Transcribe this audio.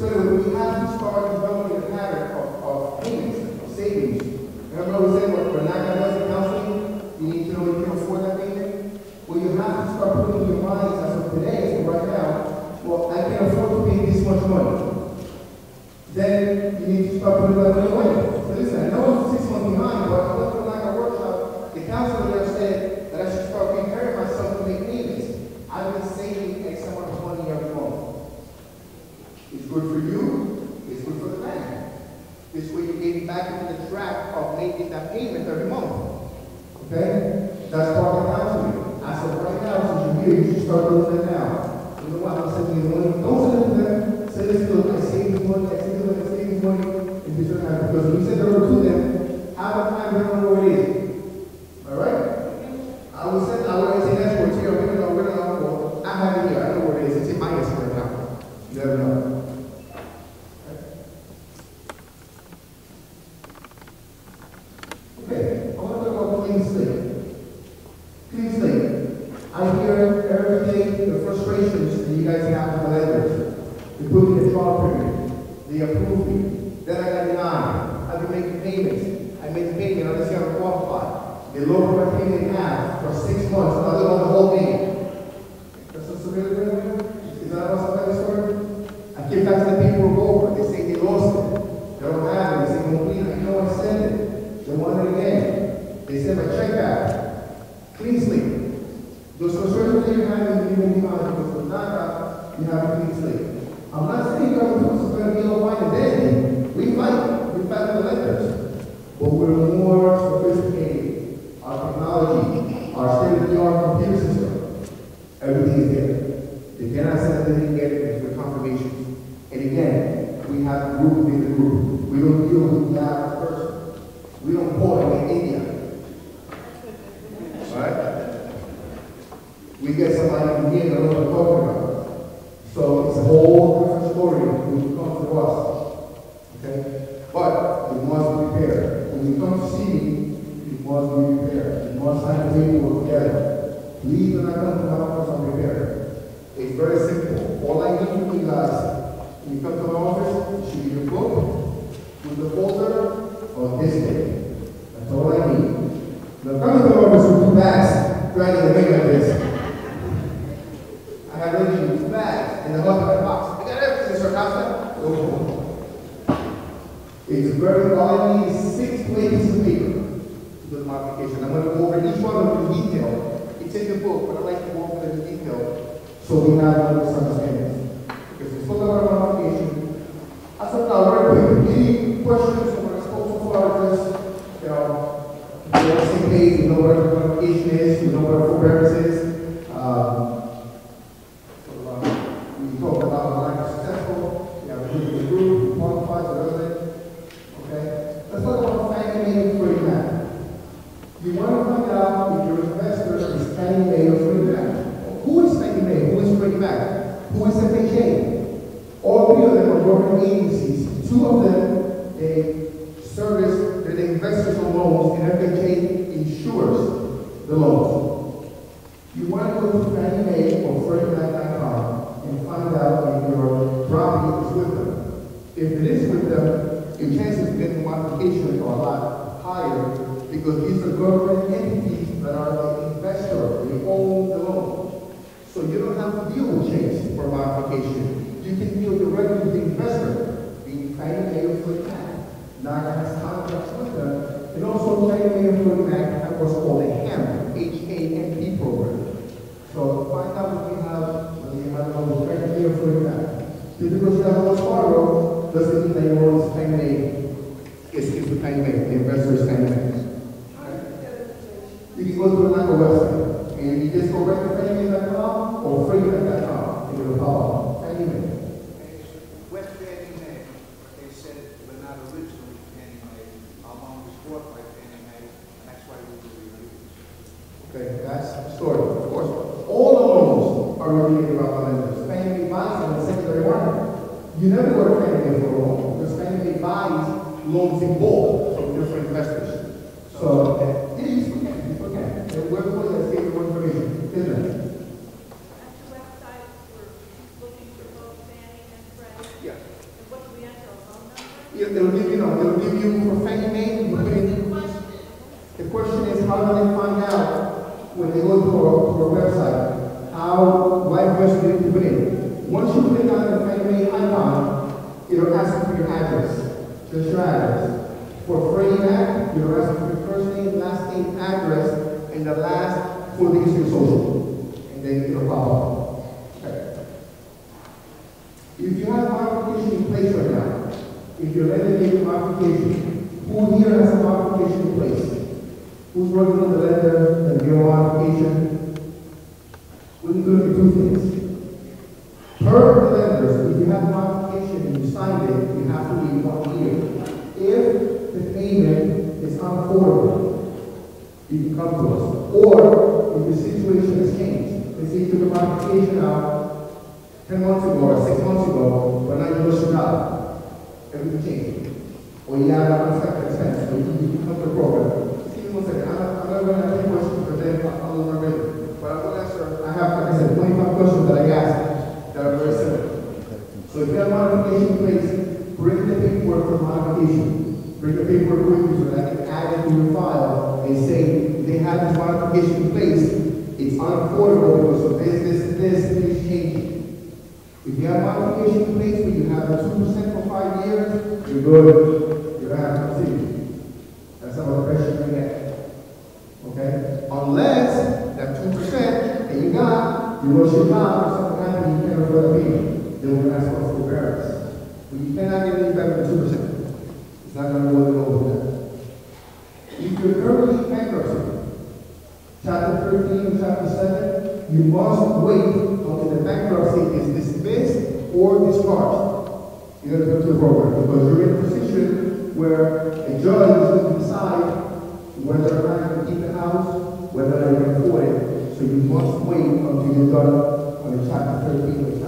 So anyway, we have to start developing a pattern of, of payments, of savings. Remember we said what Renata does in counseling? You need to know you can afford that payment? Well, you have to start putting in your minds as of today, as of right now, well, I can afford to pay this much money. Then you need to start putting that money away. So listen, I know I'm six months behind, but I went to like a workshop, the counselor there said that I should start preparing myself to make payments. I've been saving X amount of money every month. It's good for you, it's good for the bank. This way you get back into the track of making that payment every month. Okay? That's part of the. As of right now, since you're here, you should start doing that now. You know what, I'm sending you money, don't send it to them, send it to them, I save this money, I save this money, I save this money, and. Because when you send it over to them, time don't where it is. All right? I will send, I will say that's where it's here, we're gonna, we're gonna, well, I have it here, I know where it is, it's in my escrow account. You never know. Okay, I want to talk about clean slate. Clean slate. I hear every day the frustrations that you guys have the lenders. They put me in a trial period. They approve me. Then I got denied. I've been making payments. I made the payment, just got qualified. They lower my payment half for six months, now they want the whole thing. That's the real thing? Is that what's the story? I give back the paperwork over. They say they lost it. They don't have it. They say complete. I know I sent it. They want it again. They send my check back. Clean slate. Frustrations that you have in the human behind because with NACA, you have a clean. I'm not saying government is going to be all fine and dandy. We fight. We fight the lenders. But we're more sophisticated. Our technology, our state-of-the-art computer system, everything is there. They cannot send anything get it with confirmation. And again, we have group within the group. We don't deal with the average person. We don't them in India. Right? We get somebody from here that knows what we're talking about. So it's a whole different story when you come to us. Okay? But you must be prepared. When you come to see me, you must be prepared. You must sign the paperwork together. Please do not come to my office unprepared. Simple. All I need from you guys, you come to my office, should your book with the folder on this day. That's all I need. Now come to my office with two bags, dragging the weight like this. I have with two bags the bottom of the box. I got everything, Sir Costa. Go home. It's very, all I need is six pages of paper to do the modification. I'm gonna go over each one of them in detail. It's in the book, but I like to go over them in detail, so we have no misunderstandings. Because it's full of modification. I said, now, very quick, any questions spoke so far, just, you know, we're on the same page, we know what our modification is, we know what our forbearance Mac? Who is FHA? All three of them are government agencies. Two of them, they service, they're the investors on loans, and FHA insures the loans. You want to go to Fannie Mae or FreddieMac.com and find out if your property is with them. If it is with them, your chances of getting modification are a lot higher because these are government entities that are the investor, they own the loan. So you don't have to deal with change for modification. You can deal directly with the investor, Mae or Freddie Mac. NACA has contracts with them, and also Freddie Mac have what's called a HAMP, H-A-M-P program. So find out what we have, whether you have Fannie Mae or Freddie Mac. Just because you have Wells Fargo, doesn't mean that your loan is. It's, it's with Fannie Mae, the investor is Fannie Mae. You can go to the NACA website, and you just go right to FannieMae.com or FreddieMac.com, and it'll pop up. Fannie Mae. With Fannie Mae, they said we're not originally Fannie Mae, our loan was bought by Fannie Mae, and that's why we were reviewed. Okay, that's the story. Of course, all the loans are reviewed about the lenders. Fannie Mae buys them in the secondary market. You never go to Fannie for a loan, because Mae buys loans in bulk from different investors. So, uh, yeah, you still can, you still can. And we're going to get more information, isn't it? At the website, we're looking for both Fannie and Freddie. Yeah. It- It'll give you, no, it'll give you for Fannie Mae, the question is, how do they find out when they go to a, to a website, how, what address you need to put in? Once you click on the Mae icon, it'll ask for your address, just your address. For Freddie Mac, it'll ask for your first name, last name, address, and the last four digits of your social, and then it'll up. Okay. If you have a modification in place right now, if you're letting make a modification, who here has a modification in place? Who's working on the letter, the your modification? We can do two things. Per the have a modification and you signed it, you have to wait one year. If the payment is unaffordable, you can come to us. Or if the situation has changed, let's say you took a modification out ten months ago or six months ago, but now you lose your job. Everything changed. Or you have an unexpected expense, so you, you come to the program. Excuse me one second, application placed, it's unaffordable because of this, this, and this, please change it. If you have modification place where you have a 2% for five years, you're good. You're out have to. That's how much pressure you get. Okay? Unless that 2% that you got, you wash your job, something happened, you can't afford to pay. Then we're not supposed to forbearance. you cannot get any better than 2%. You must wait until the bankruptcy is dismissed or discharged. Gotta come to the program, because you're in a position where a judge to decide whether or not you keep the house, whether or not you can afford it. So you must wait until you're done on the chapter thirteen or